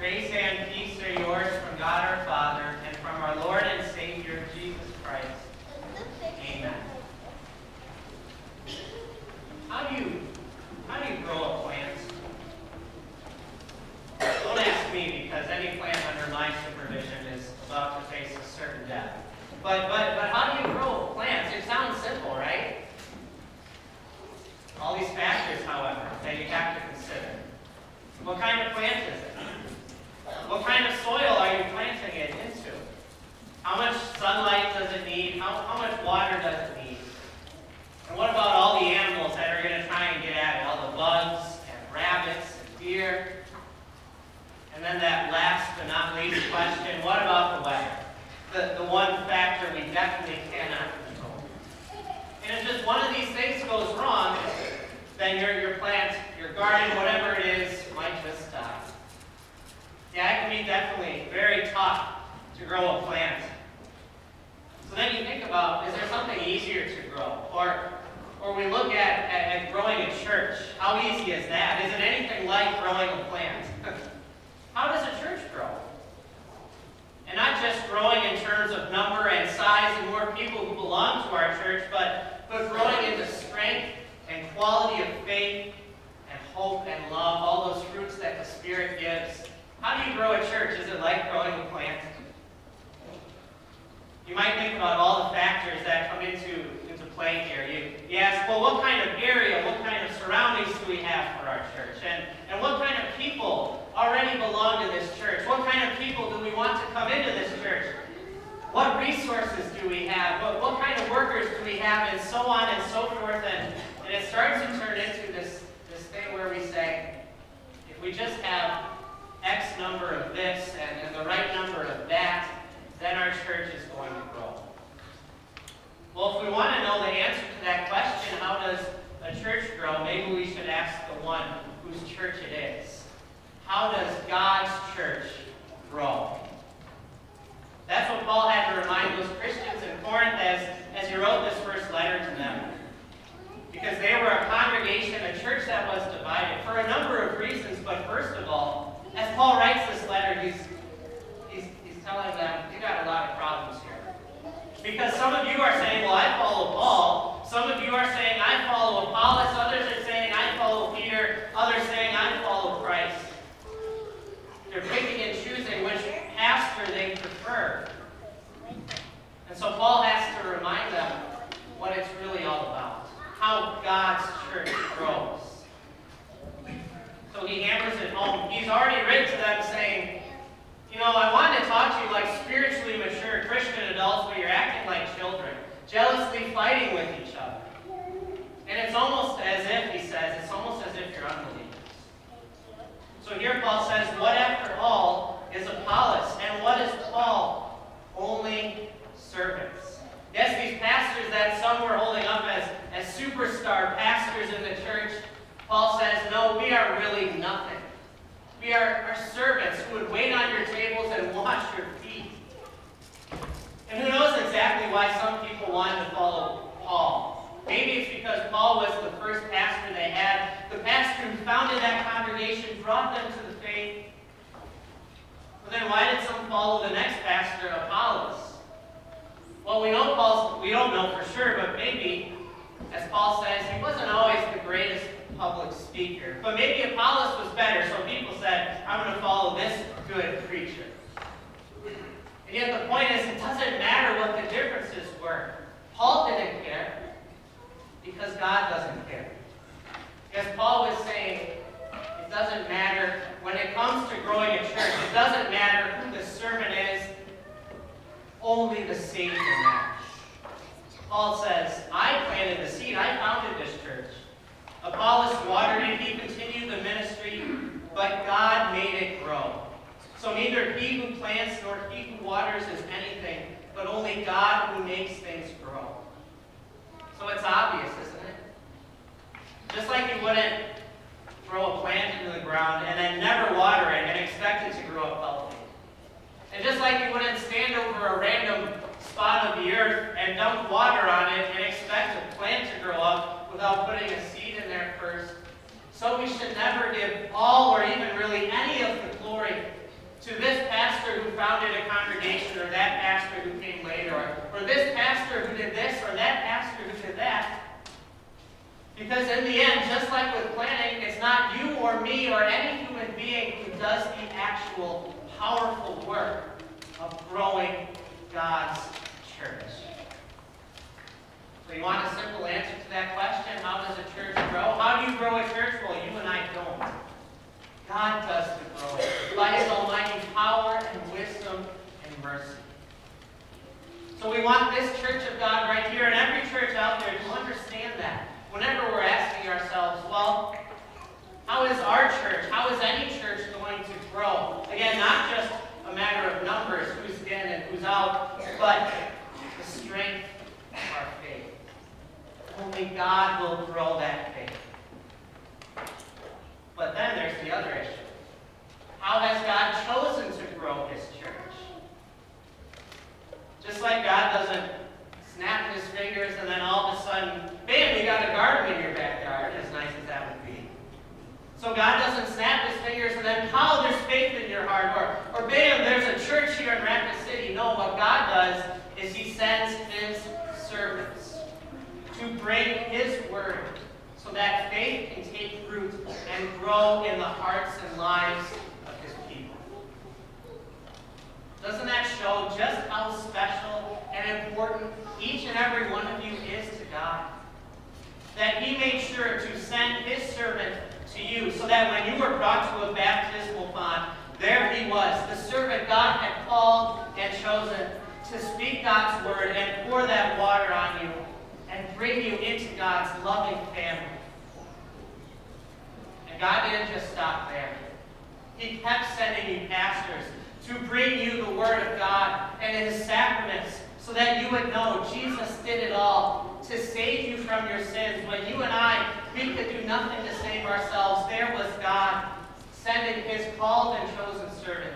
Grace and peace are yours from God our Father and from our Lord and Savior Jesus Christ. Amen. How do you how do you grow a plant? Don't ask me because any plant under my supervision is about to face a certain death. But but but how do you grow plants? It sounds simple, right? All these factors, however, that you have to consider. What kind of plant is it? What kind of soil are you planting it into? How much sunlight does it need? How, how much water does it need? And what about all the animals that are going to try and get at it? All the bugs and rabbits and deer? And then that last but not least question, what about the weather? The, the one factor we definitely cannot control. And if just one of these things goes wrong, then your, your plant, your garden, whatever it is, might just die. Yeah, it can be definitely very tough to grow a plant. So then you think about, is there something easier to grow? Or, or we look at, at, at growing a church. How easy is that? Is it anything like growing a plant? How does a church grow? And not just growing in terms of number and size and more people who belong to our church, but, but growing into strength and quality of faith and hope and love, all those fruits that the Spirit gives. How do you grow a church? Is it like growing a plant? You might think about all the factors that come into, into play here. You, you ask, well, what kind of area, what kind of surroundings do we have for our church? And, and what kind of people already belong to this church? What kind of people do we want to come into this church? What resources do we have? What, what kind of workers do we have? And so on and so forth. And, and it starts to turn into this, this thing where we say, if we just have X number of this and, and the right number of that, then our church is going to grow. Well, if we want to know the answer to that question, how does a church grow, maybe we should ask the one whose church it is. How does God's church grow? That's what Paul had to remind those Christians in Corinth as, as he wrote this first letter to them. Because they were a congregation, a church that was divided for a number of reasons, but first of all, as Paul writes this letter, he's telling them, you got a lot of problems here. Because some of you are saying, well, I follow Paul. Some of you are saying, I follow Apollos. Others are saying, I follow Peter. Others saying, I follow Christ. They're picking and choosing which pastor they prefer. And so Paul has to remind them what it's really all about. How God's church grows. So he hammers it home. He's already written to them saying, you know, I want to talk to you like spiritually mature Christian adults, but you're acting like children, jealously fighting with each other. And it's almost as if, he says, it's almost as if you're unbelievers. So here Paul says, what after all is Apollos? And what is Paul? Only servants. Yes, these pastors that some were holding up as, as superstar pastors in the church, Paul says, no, we are really nothing. We are, are servants who would wait on your tables and wash your feet. And who knows exactly why some people wanted to follow Paul. Maybe it's because Paul was the first pastor they had. The pastor who founded that congregation brought them to the faith. But then why did some follow the next pastor, Apollos? Well, we know Paul's, we don't know for sure, but maybe, as Paul says, he wasn't always the greatest public speaker. But maybe Apollos was better, so people said, I'm going to follow this good preacher. And yet the point is, it doesn't matter what the differences were. Paul didn't care because God doesn't care. Because Paul was saying, it doesn't matter when it comes to growing a church, it doesn't matter who the sermon is, only the Savior matters. Paul says, I planted the seed, I founded this church. Apollos watered it, he continued the ministry, but God made it grow. So neither he who plants nor he who waters is anything, but only God who makes things grow. So it's obvious, isn't it? Just like you wouldn't throw a plant into the ground and then never water it and expect it to grow up healthy. And just like you wouldn't stand over a random spot of the earth and dump water on it and expect a plant to grow up without putting a seed in there first. So we should never give all or even really any of the glory does the actual powerful work of growing God's church. So you want a simple answer to that question? How does a church grow? How do you grow a church? Well, you and I don't. God does the growing by his almighty power and wisdom and mercy. So we want this church of God right here and every church out there to understand that. Whenever we're asking ourselves, well, how is our church, how is any church going to grow? Again, not just a matter of numbers, who's in and who's out, but the strength of our faith. Only God will grow that faith. But then there's the other issue. How has God chosen to grow his church? Just like God doesn't snap his fingers and then all of a sudden, bam, you got a garden in your backyard, as nice as that would be. So God doesn't snap his fingers and then, how there's faith in your heart, or, or bam, there's a church here in Rapid City. No, what God does is he sends his servants to bring his word so that faith can take root and grow in the hearts and lives of his people. doesn't that show just how special and important each and every one of you is to God? That he made sure to send his servant to you so that when you were brought to a baptismal font, there he was, the servant God had called and chosen to speak God's word and pour that water on you and bring you into God's loving family. And God didn't just stop there. He kept sending you pastors to bring you the Word of God and His sacraments so that you would know Jesus did it all to save you from your sins. When you and I, we could do nothing to save ourselves, there was God sending His called and chosen servant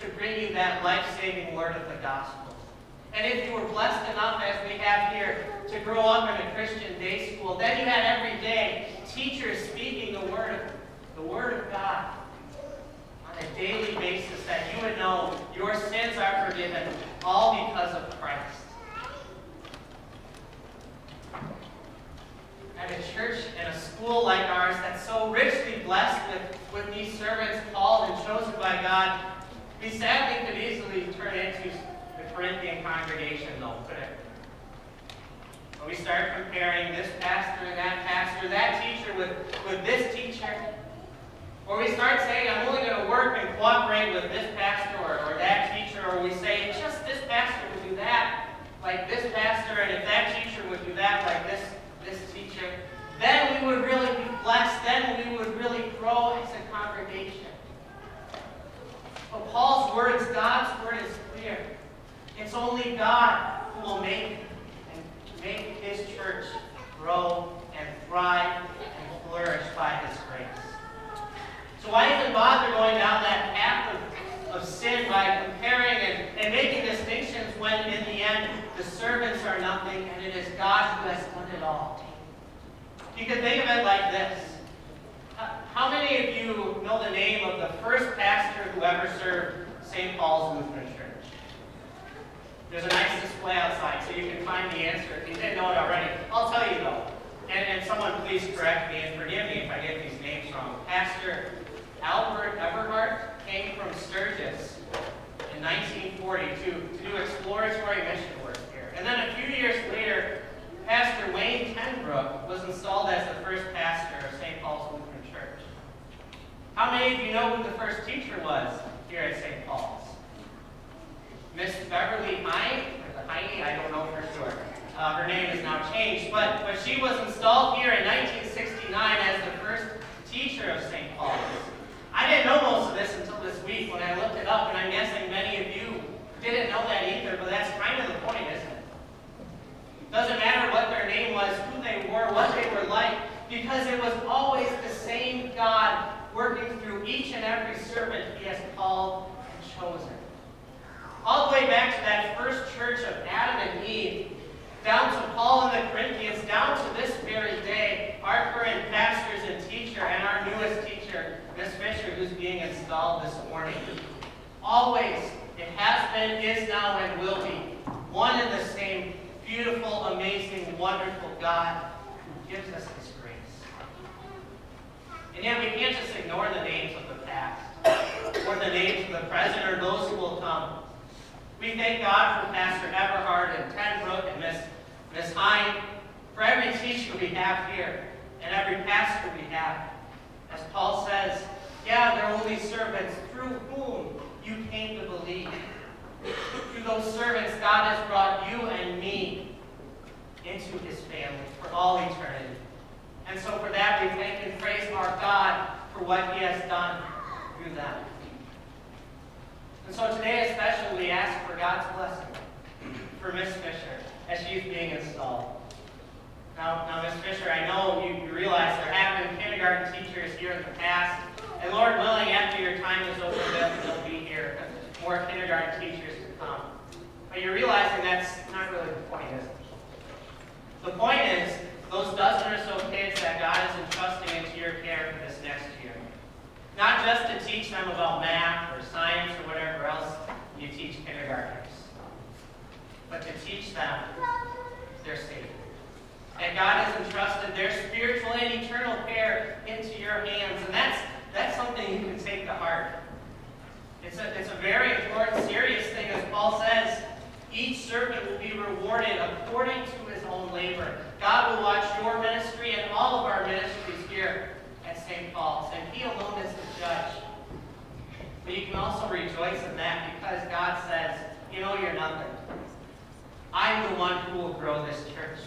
to bring you that life-saving word of the gospel. And if you were blessed enough, as we have here, to grow up in a Christian day school, then you had every day teachers speaking the word of, the word of God on a daily basis that you would know your sins are forgiven, all because of Christ. At a church and like ours that's so richly blessed with, with these servants called and chosen by God, we sadly could easily turn into the Corinthian congregation, though, could it? When we start comparing this pastor and that pastor, that teacher with, with this teacher, or we start saying, I'm only going to work and cooperate with this pastor or, or that teacher, or we say, just this pastor would do that like this pastor, and if that teacher would do that like this, this teacher, then we would really be blessed. Then we would really grow as a congregation. But Paul's words, God's word is clear. It's only God who will make and make his church grow and thrive and flourish by his grace. So why even bother going down that path of, of sin by comparing and, and making distinctions when in the end the servants are nothing and it is God who has done it all? Like this. How many of you know the name of the first pastor who ever served St. Paul's Lutheran Church? There's a nice display outside, so you can find the answer if you didn't know it already. I'll tell you though. And, and someone please correct me and forgive me if I get these names wrong. Pastor Albert Eberhard came from Sturgis in 1940 to, to do exploratory mission work here. And then a few years later, Pastor Wayne Tenbrook was installed as the first pastor of St. Paul's Lutheran Church. How many of you know who the first teacher was here at St. Paul's? Miss Beverly Heine, I don't know for sure. Uh, her name is now changed, but, but she was installed here in 1969 as the first teacher of St. Paul's. I didn't know most of this until this week when I looked it up, and I'm guessing many of you didn't know that either, but that's kind of the point, isn't it? Doesn't matter what their name was, who they were, what they were like, because it was always the same God working through each and every servant he has called and chosen. All the way back to that first church of Adam and Eve, down to Paul and the Corinthians, down to this very day, our current pastors and teacher and our newest teacher, Miss Fisher, who's being installed this morning. Always, it has been, is now, and will be one and the same beautiful, amazing, wonderful God who gives us His grace. And yet we can't just ignore the names of the past. Or the names of the present or those who will come. We thank God for Pastor Everhard and Tenbrook and Miss, Miss Hine, for every teacher we have here and every pastor we have. As Paul says, yeah, they're only servants through whom you came to believe. Through those servants, God has brought you and me into his family for all eternity. And so for that, we thank and praise our God for what he has done through them. And so today especially we ask for God's blessing for Miss Fisher as she's being installed. Now, now Miss Fisher, I know you, you realize there have been kindergarten teachers here in the past, and Lord willing, after your time is over, they'll, they'll be here, more kindergarten teachers to come. But you're realizing that's not really the point, is it? The point is, those dozen or so kids that God is entrusting into your care for this next year. Not just to teach them about math or science or whatever else you teach kindergartners, but to teach them their Savior. And God has entrusted their spiritual and eternal care into your hands. And that's, that's something you can take to heart. It's a, it's a very important, serious thing. As Paul says, each servant will be rewarded according to his own labor. God will watch your ministry and all of our ministries here at St. Paul's, and he alone is the judge. But you can also rejoice in that because God says, you know, you're nothing. I'm the one who will grow this church.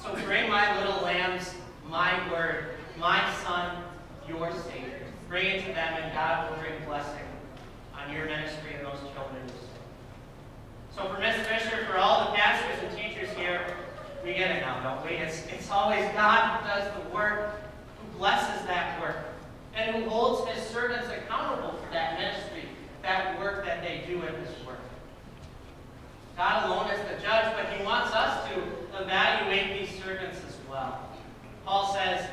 So bring my little lambs, my word, my son, your Savior. Bring it to them, and God will bring blessing on your ministry and those children. So for Miss Fisher, for all the pastors and teachers here, we get it now, don't we? It's, it's always God who does the work, who blesses that work, and who holds his servants accountable for that ministry, that work that they do in this work. God alone is the judge, but he wants us to evaluate these servants as well. Paul says,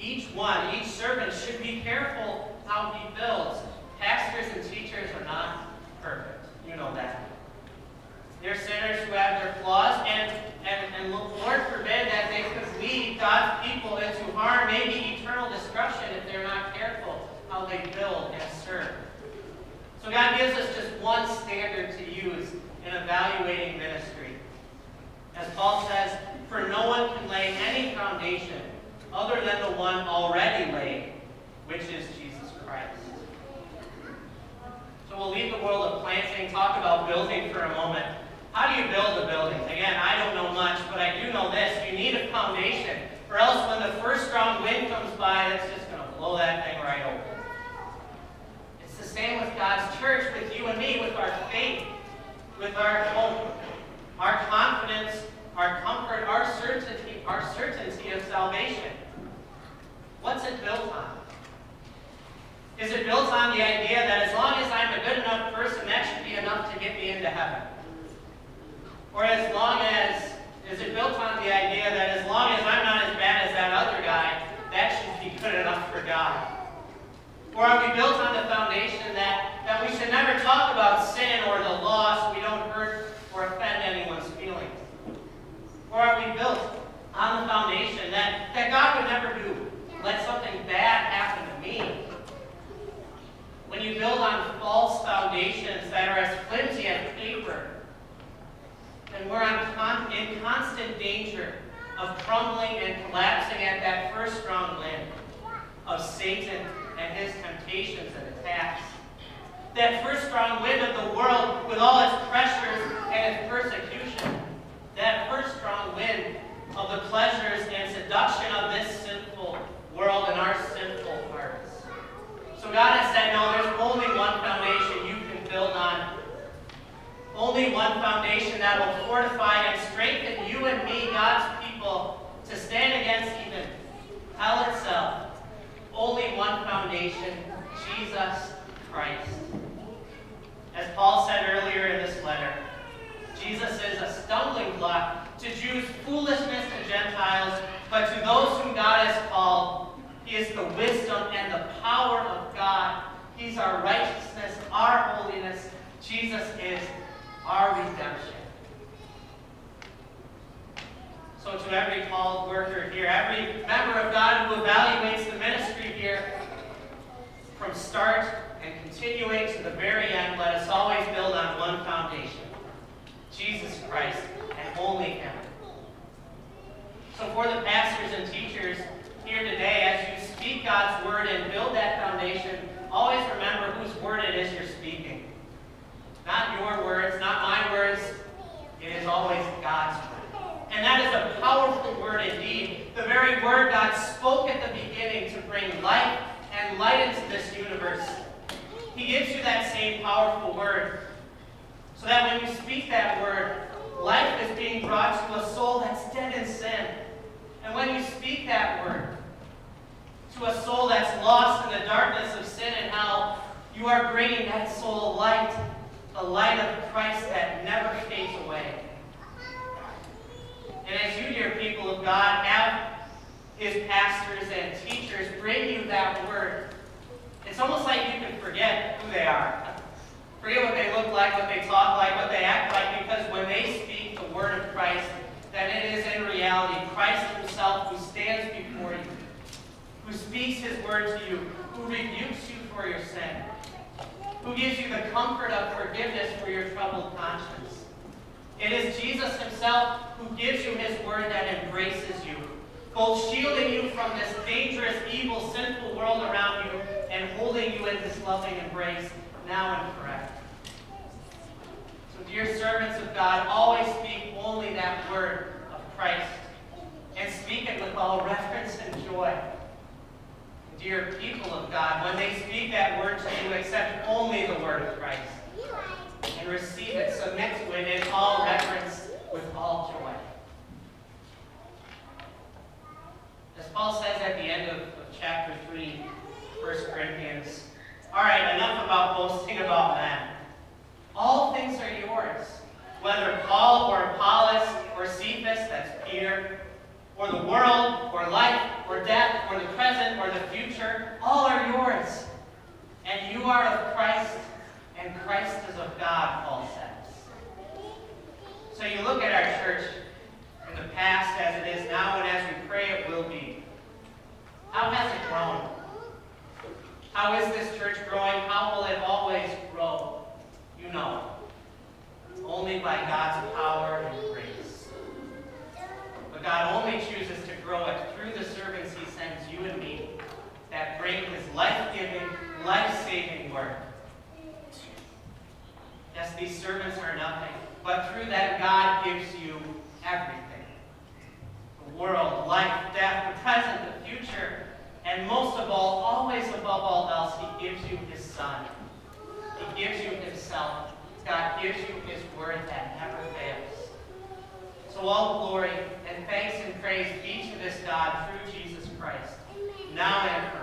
each one, each servant should be careful how he builds. Pastors and teachers are not perfect. You know that. They're sinners who have their flaws, and, and, and Lord forbid that they could lead God's people into harm, maybe eternal destruction, if they're not careful how they build and serve. So God gives us just one standard to use in evaluating ministry. As Paul says, for no one can lay any foundation other than the one already laid, which is Jesus Christ. So we'll leave the world of planting, talk about building for a moment. How do you build a building? Again, I don't know much, but I do know this. You need a foundation, or else when the first strong wind comes by, it's just going to blow that thing right open. It's the same with God's church, with you and me, with our faith, with our hope, our confidence, our comfort, our certainty, our certainty of salvation. What's it built on? Is it built on the idea that as long as I'm a good enough person, that should be enough to get me into heaven? Or as long as, is it built on the idea that as long as I'm not as bad as that other guy, that should be good enough for God? Or are we built on the foundation that, that we should never talk about sin or the law so we don't hurt or offend anyone's feelings? Or are we built on the foundation that, that God would never do, let something bad happen to me? When you build on false foundations that are as flimsy as paper, and we're con in constant danger of crumbling and collapsing at that first strong wind of Satan and his temptations and attacks. That first strong wind of the world with all its pressures and its persecution. That first strong wind of the pleasures and seduction of this sinful world and our sinful hearts. So God has said, no, there's only one foundation you can build on only one foundation that will fortify and strengthen you and me, God's people, to stand against even hell itself. Only one foundation, Jesus Christ. As Paul said earlier in this letter, Jesus is a stumbling block to Jews, foolishness to Gentiles, but to those whom God has called, is the wisdom and the power of God. He's our righteousness, our holiness. Jesus is our redemption. So to every called worker here, every member of God who evaluates the ministry here, from start and continuing to the very end, let us always build on one foundation Jesus Christ and only Him. So, for the pastors and teachers here today, as you speak God's word and build that foundation, always remember whose word it is you're speaking. Not your words, not my words. It is always God's word. And that is a powerful word indeed. The very word God spoke at the beginning to bring life and light into this universe. He gives you that same powerful word. So that when you speak that word, life is being brought to a soul that's dead in sin. And when you speak that word to a soul that's lost in the darkness of sin and hell, you are bringing that soul light, the light of Christ that never fades away. And as you, dear people of God, have his pastors and teachers bring you that word, it's almost like you can forget who they are. Forget what they look like, what they talk like, what they act like, because when they speak the word of Christ, then it is in reality Christ himself who stands before who speaks his word to you, who rebukes you for your sin, who gives you the comfort of forgiveness for your troubled conscience. It is Jesus himself who gives you his word that embraces you, both shielding you from this dangerous, evil, sinful world around you and holding you in this loving embrace now and forever. So, dear servants of God, always speak only that word of Christ and speak it with all reverence and joy. Dear people of God, when they speak that word to you, accept only the word of Christ and receive it, submit to it in all reverence with all joy. As Paul says at the end of, of chapter 3, 1 Corinthians, all right, enough about boasting about men. All things are yours. Whether Paul or Apollos or Cephas, that's Peter, or the world, or life, or death, or the present, or the future, all are yours. And you are of Christ, and Christ is of God, Paul says. So you look at our church in the past as it is now, and as we pray it will be. How has it grown? How is this church growing? How will it always grow? You know. Only by God's power and grace. But God only chooses to through the servants he sends you and me that bring his life-giving, life-saving work. Yes, these servants are nothing, but through that God gives you everything. The world, life, death, the present, the future, and most of all, always above all else, he gives you his son. He gives you himself. God gives you his word that never fails. So all glory and thanks and praise be to this God through Jesus Christ, Amen. now and forever.